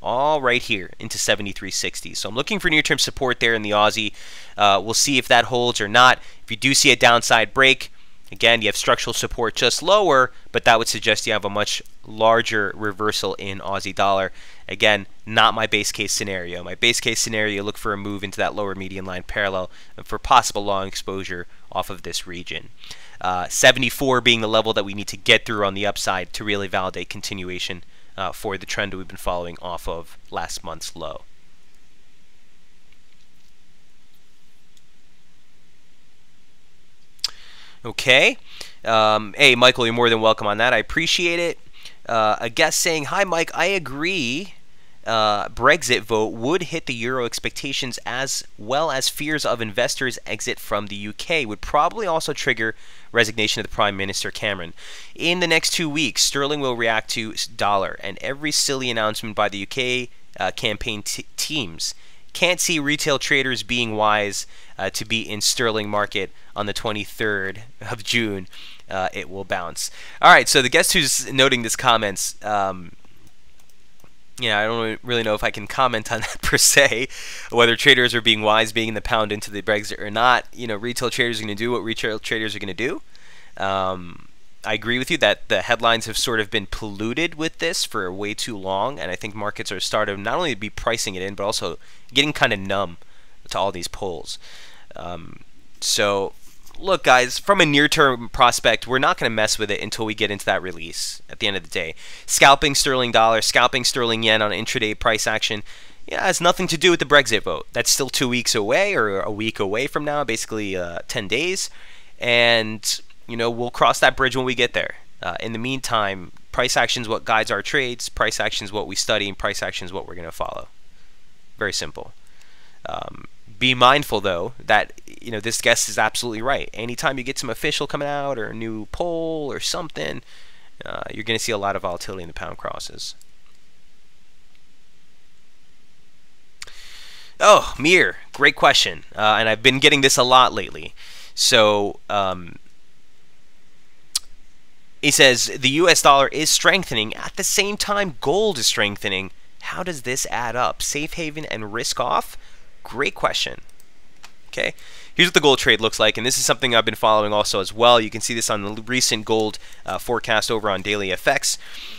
S1: all right here into 73.60. So I'm looking for near-term support there in the Aussie. Uh, we'll see if that holds or not. If you do see a downside break, again, you have structural support just lower, but that would suggest you have a much larger reversal in Aussie dollar. Again, not my base case scenario. My base case scenario, look for a move into that lower median line parallel for possible long exposure off of this region. Uh, 74 being the level that we need to get through on the upside to really validate continuation uh, for the trend we've been following off of last month's low. Okay. Um, hey, Michael, you're more than welcome on that. I appreciate it. Uh, a guest saying, Hi, Mike, I agree uh, Brexit vote would hit the euro expectations as well as fears of investors' exit from the UK would probably also trigger resignation of the Prime Minister Cameron. In the next two weeks, sterling will react to dollar, and every silly announcement by the UK uh, campaign teams can't see retail traders being wise uh, to be in sterling market on the 23rd of June. Uh, it will bounce. All right, so the guest who's noting this comments. Um, yeah, I don't really know if I can comment on that per se, whether traders are being wise, being in the pound into the Brexit or not. You know, retail traders are going to do what retail traders are going to do. Um, I agree with you that the headlines have sort of been polluted with this for way too long, and I think markets are starting not only to be pricing it in, but also getting kind of numb to all these polls. Um, so look, guys, from a near term prospect, we're not going to mess with it until we get into that release at the end of the day. Scalping sterling dollar, scalping sterling yen on intraday price action, yeah, has nothing to do with the Brexit vote. That's still two weeks away or a week away from now, basically uh, 10 days. And, you know, we'll cross that bridge when we get there. Uh, in the meantime, price action is what guides our trades, price action is what we study, and price action is what we're going to follow. Very simple. Um, be mindful though that you know this guest is absolutely right. Anytime you get some official coming out or a new poll or something, uh, you're going to see a lot of volatility in the pound crosses. Oh, Mir, great question, uh, and I've been getting this a lot lately. So um, he says the U.S. dollar is strengthening at the same time gold is strengthening. How does this add up? Safe haven and risk off? Great question. Okay, here's what the gold trade looks like, and this is something I've been following also as well. You can see this on the recent gold uh, forecast over on Daily FX.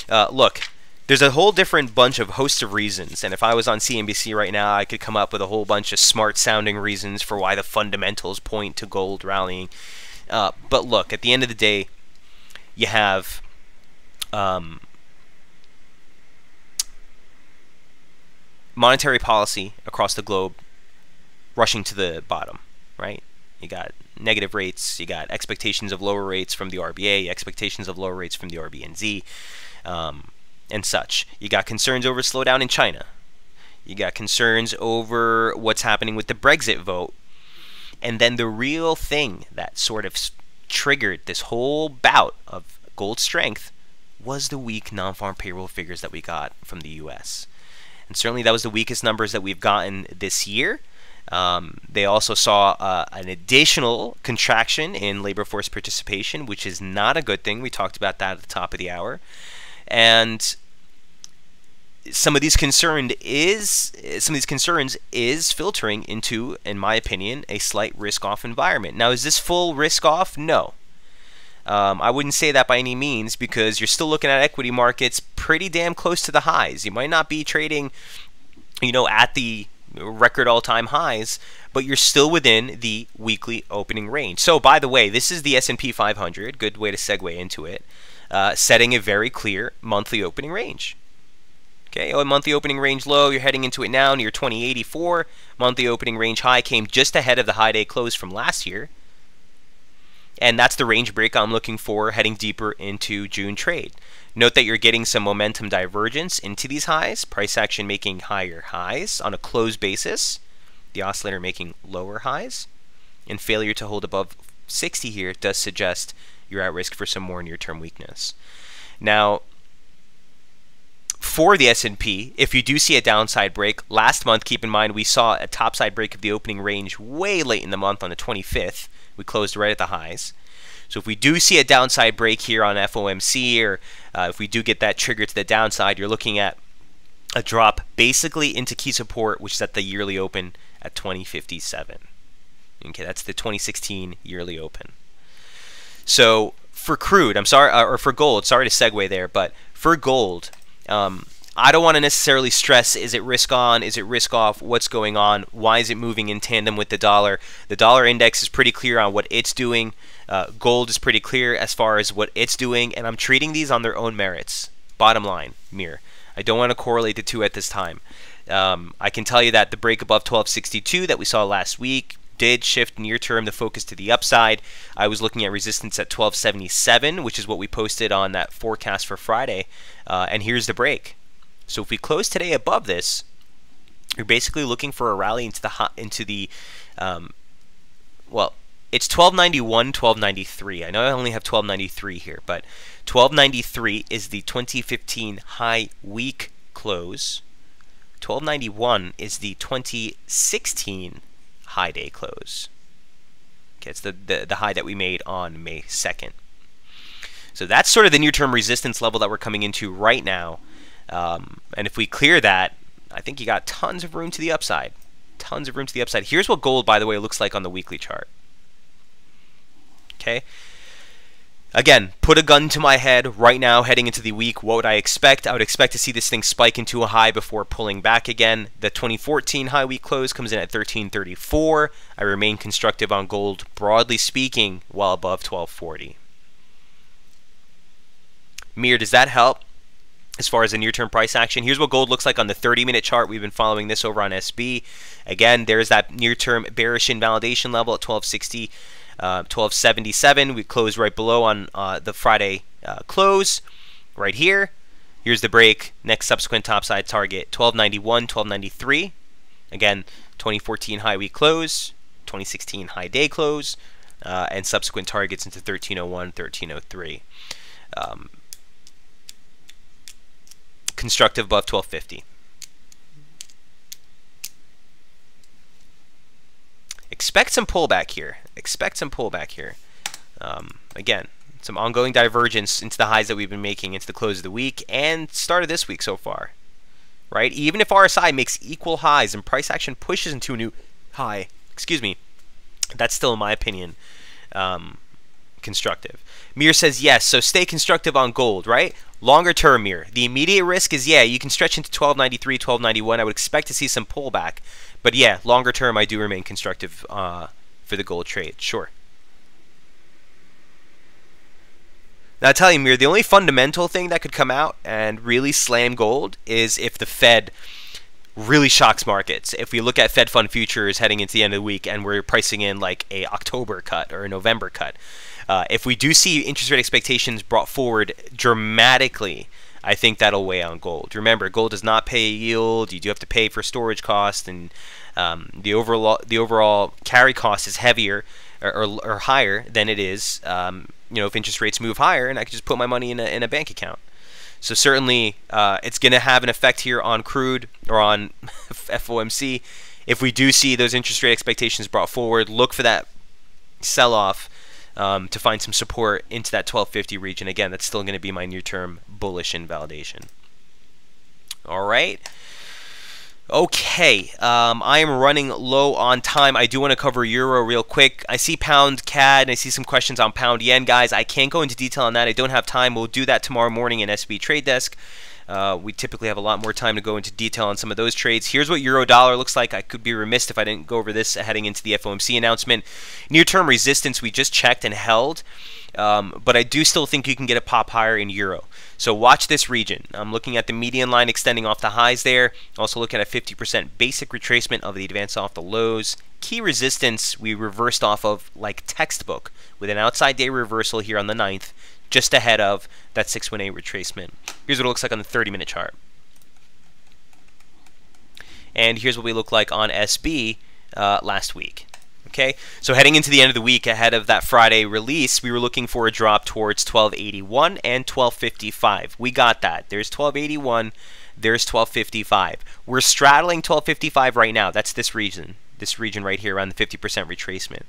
S1: Uh, look, there's a whole different bunch of hosts of reasons, and if I was on CNBC right now, I could come up with a whole bunch of smart-sounding reasons for why the fundamentals point to gold rallying. Uh, but look, at the end of the day, you have um, monetary policy across the globe rushing to the bottom, right? You got negative rates, you got expectations of lower rates from the RBA, expectations of lower rates from the RBNZ, um, and such. You got concerns over slowdown in China. You got concerns over what's happening with the Brexit vote. And then the real thing that sort of triggered this whole bout of gold strength was the weak non farm payroll figures that we got from the US. And certainly that was the weakest numbers that we've gotten this year. Um, they also saw uh, an additional contraction in labor force participation, which is not a good thing. We talked about that at the top of the hour. And some of these concerned is some of these concerns is filtering into, in my opinion, a slight risk-off environment. Now, is this full risk-off? No. Um, I wouldn't say that by any means because you're still looking at equity markets pretty damn close to the highs. You might not be trading, you know, at the record all-time highs, but you're still within the weekly opening range. So, by the way, this is the S&P 500. Good way to segue into it. Uh, setting a very clear monthly opening range. Okay, a monthly opening range low, you're heading into it now near 2084. Monthly opening range high came just ahead of the high day close from last year. and that's the range break I'm looking for heading deeper into June trade. Note that you're getting some momentum divergence into these highs, price action making higher highs on a closed basis, the oscillator making lower highs, and failure to hold above 60 here does suggest you're at risk for some more near-term weakness. Now, for the S&P, if you do see a downside break, last month, keep in mind, we saw a topside break of the opening range way late in the month on the 25th. We closed right at the highs. So if we do see a downside break here on FOMC, or uh, if we do get that trigger to the downside, you're looking at a drop basically into key support, which is at the yearly open at 2057. Okay, that's the 2016 yearly open. So for crude, I'm sorry, uh, or for gold, sorry to segue there, but for gold, um, I don't want to necessarily stress is it risk on, is it risk off, what's going on, why is it moving in tandem with the dollar. The dollar index is pretty clear on what it's doing. Uh, gold is pretty clear as far as what it's doing, and I'm treating these on their own merits. Bottom line, Mir. I don't want to correlate the two at this time. Um, I can tell you that the break above 1262 that we saw last week did shift near term the focus to the upside. I was looking at resistance at 1277, which is what we posted on that forecast for Friday. Uh, and here's the break. So if we close today above this, you're basically looking for a rally into the into the um, well, it's 1291, 1293. I know I only have 1293 here, but 1293 is the 2015 high week close. 1291 is the 2016 high day close. Okay, it's the, the, the high that we made on May 2nd. So that's sort of the near-term resistance level that we're coming into right now. Um, and if we clear that, I think you got tons of room to the upside. Tons of room to the upside. Here's what gold, by the way, looks like on the weekly chart. Okay. Again, put a gun to my head right now heading into the week. What would I expect? I would expect to see this thing spike into a high before pulling back again. The 2014 high week close comes in at 1334. I remain constructive on gold, broadly speaking, well above 1240. Mir, does that help? As far as the near-term price action, here's what gold looks like on the 30-minute chart. We've been following this over on SB. Again, there's that near-term bearish invalidation level at 1260. 1277. Uh, we closed right below on uh, the Friday uh, close, right here. Here's the break. Next subsequent topside target 1291, 1293. Again, 2014 high week close, 2016 high day close, uh, and subsequent targets into 1301, 1303. Um, constructive above 1250. Expect some pullback here. Expect some pullback here. Um, again, some ongoing divergence into the highs that we've been making into the close of the week and start of this week so far. Right? Even if RSI makes equal highs and price action pushes into a new high, excuse me, that's still, in my opinion, um, constructive. Mir says yes, so stay constructive on gold, right? Longer term, Mir. The immediate risk is, yeah, you can stretch into 1293, 1291. I would expect to see some pullback. But yeah, longer term, I do remain constructive uh, for the gold trade. Sure. Now, I tell you, Mir, the only fundamental thing that could come out and really slam gold is if the Fed really shocks markets. If we look at Fed fund futures heading into the end of the week and we're pricing in like a October cut or a November cut, uh, if we do see interest rate expectations brought forward dramatically I think that'll weigh on gold. Remember, gold does not pay yield. You do have to pay for storage cost, and um, the overall the overall carry cost is heavier or, or, or higher than it is. Um, you know, if interest rates move higher, and I can just put my money in a in a bank account. So certainly, uh, it's going to have an effect here on crude or on FOMC. If we do see those interest rate expectations brought forward, look for that sell-off um, to find some support into that 1250 region. Again, that's still going to be my near-term bullish invalidation. All right. Okay, um, I am running low on time. I do want to cover Euro real quick. I see Pound CAD and I see some questions on Pound Yen. Guys, I can't go into detail on that. I don't have time. We'll do that tomorrow morning in SB Trade Desk. Uh, we typically have a lot more time to go into detail on some of those trades. Here's what euro dollar looks like. I could be remiss if I didn't go over this heading into the FOMC announcement. Near term resistance we just checked and held. Um, but I do still think you can get a pop higher in euro. So watch this region. I'm looking at the median line extending off the highs there. Also looking at a 50% basic retracement of the advance off the lows. Key resistance we reversed off of like textbook with an outside day reversal here on the 9th, just ahead of that 618 retracement. Here's what it looks like on the 30 minute chart. And here's what we look like on SB uh, last week. Okay, so heading into the end of the week ahead of that Friday release, we were looking for a drop towards 1281 and 1255. We got that. There's 1281, there's 1255. We're straddling 1255 right now. That's this region, this region right here around the 50% retracement.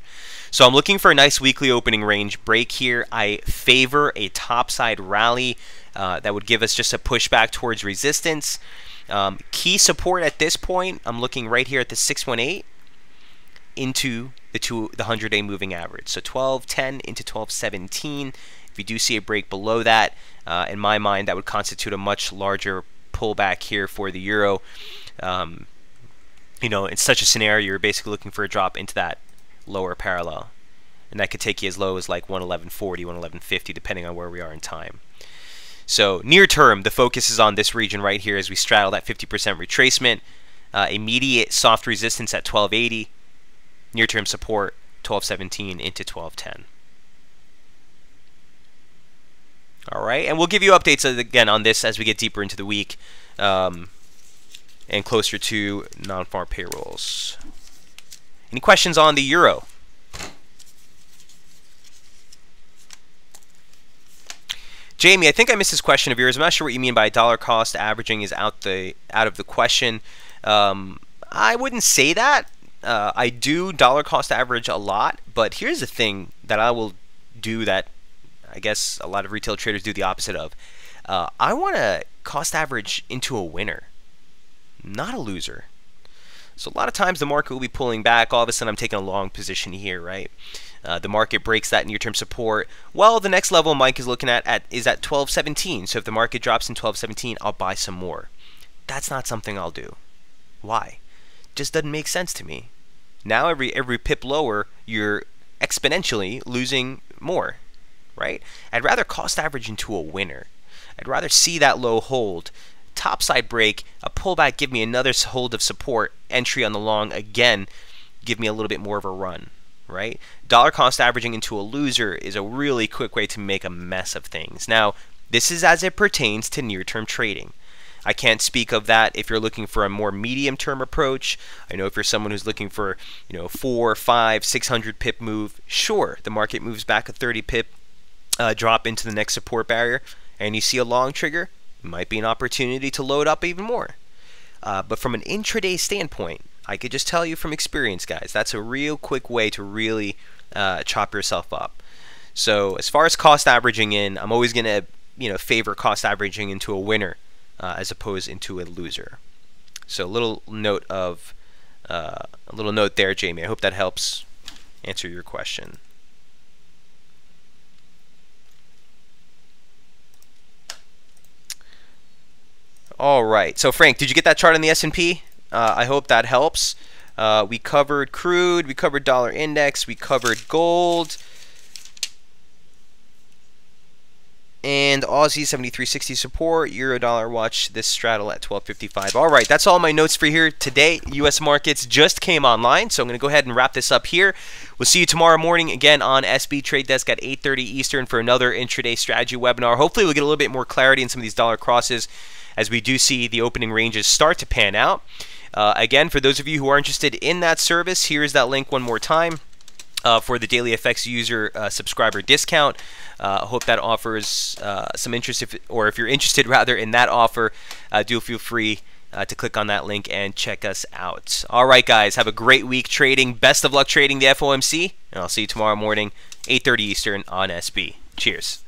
S1: So I'm looking for a nice weekly opening range break here. I favor a topside rally uh, that would give us just a pushback towards resistance. Um, key support at this point, I'm looking right here at the 618 into the two the 100 day moving average. So 1210 into 1217. If you do see a break below that, uh, in my mind, that would constitute a much larger pullback here for the euro. Um, you know, in such a scenario, you're basically looking for a drop into that lower parallel. And that could take you as low as like 111.40, 111.50, depending on where we are in time. So near term, the focus is on this region right here as we straddle that 50% retracement. Uh, immediate soft resistance at 1280 near-term support 1217 into 1210. All right, and we'll give you updates again on this as we get deeper into the week um, and closer to non-farm payrolls. Any questions on the euro? Jamie, I think I missed this question of yours. I'm not sure what you mean by dollar cost averaging is out the out of the question. Um, I wouldn't say that. Uh, I do dollar cost average a lot, but here's the thing that I will do that I guess a lot of retail traders do the opposite of. Uh, I want to cost average into a winner, not a loser. So a lot of times the market will be pulling back. All of a sudden I'm taking a long position here, right? Uh, the market breaks that near-term support. Well, the next level Mike is looking at, at is at 1217. So if the market drops in 1217, I'll buy some more. That's not something I'll do. Why? just doesn't make sense to me. Now every every pip lower, you're exponentially losing more, right? I'd rather cost average into a winner. I'd rather see that low hold, topside break, a pullback, give me another hold of support, entry on the long again, give me a little bit more of a run, right? Dollar cost averaging into a loser is a really quick way to make a mess of things. Now, this is as it pertains to near-term trading. I can't speak of that if you're looking for a more medium term approach. I know if you're someone who's looking for, you know, four, five, six hundred pip move, sure, the market moves back a 30 pip uh, drop into the next support barrier, and you see a long trigger, might be an opportunity to load up even more. Uh, but from an intraday standpoint, I could just tell you from experience, guys, that's a real quick way to really uh, chop yourself up. So as far as cost averaging in, I'm always going to, you know, favor cost averaging into a winner uh, as opposed into a loser. So a little note of uh, a little note there, Jamie. I hope that helps answer your question. All right. So Frank, did you get that chart on the S&P? Uh, I hope that helps. Uh, we covered crude, we covered dollar index, we covered gold. and Aussie 7360 support, Euro dollar watch this straddle at 1255. All right, that's all my notes for here today. US markets just came online, so I'm going to go ahead and wrap this up here. We'll see you tomorrow morning again on SB Trade Desk at 8:30 Eastern for another intraday strategy webinar. Hopefully, we'll get a little bit more clarity in some of these dollar crosses as we do see the opening ranges start to pan out. Uh, again, for those of you who are interested in that service, here's that link one more time uh, for the Daily FX user uh, subscriber discount. Uh, I hope that offers uh, some interest, if, or if you're interested rather in that offer, uh, do feel free uh, to click on that link and check us out. All right, guys, have a great week trading. Best of luck trading the FOMC, and I'll see you tomorrow morning, 8:30 Eastern on SB. Cheers.